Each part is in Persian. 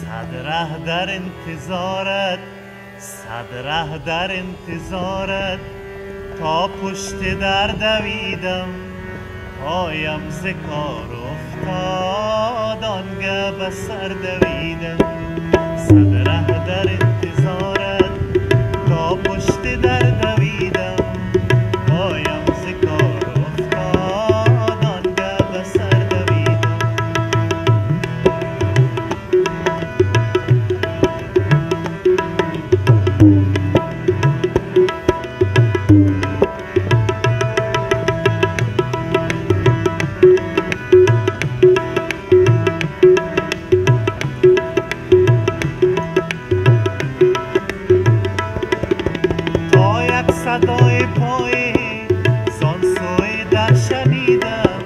صد ره در انتظارت صد ره در انتظارت. تا پشت در دویدم پایم ز کار افتاد. آنگه به سر دویدم صد ره در صدای پای زان سوی در شنیدم.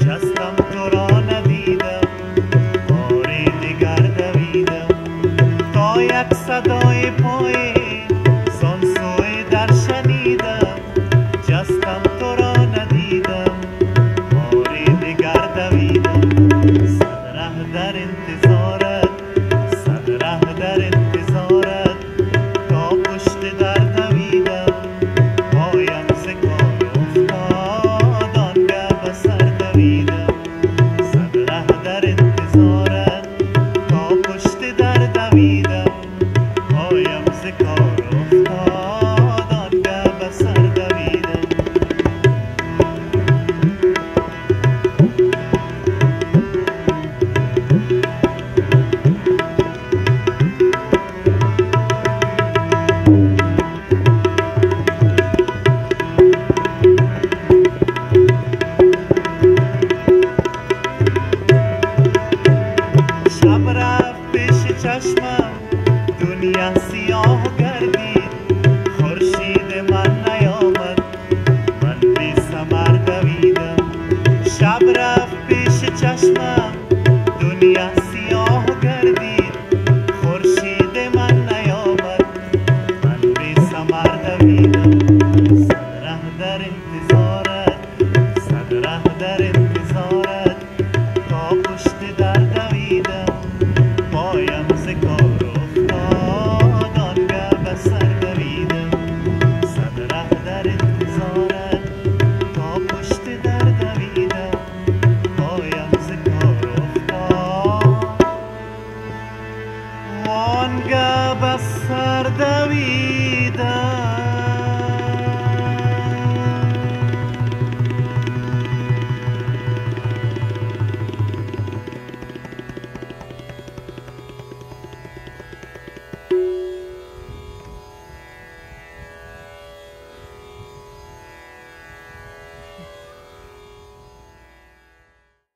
جستم تو را ندیدم. باری دیگر دویدم. تا یک صدای پای زان سوی در شنیدم. جستم تو را ندیدم. باری دیگر دویدم. صد ره در انتظارت صد ره در انتظارت. شب رفت پیش چشمم. دنیا سیاه گردید خورشید من نیامد. من بی سمر دویدم. شب رفت پیش چشمم. افتاد وانگه به سر دویدم